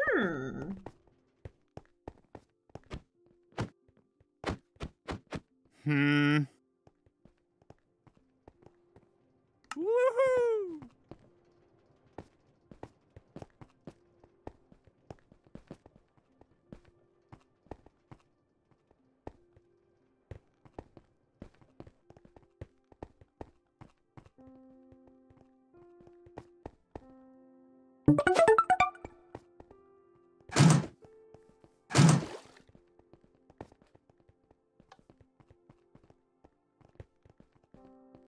Hmm. Hmm.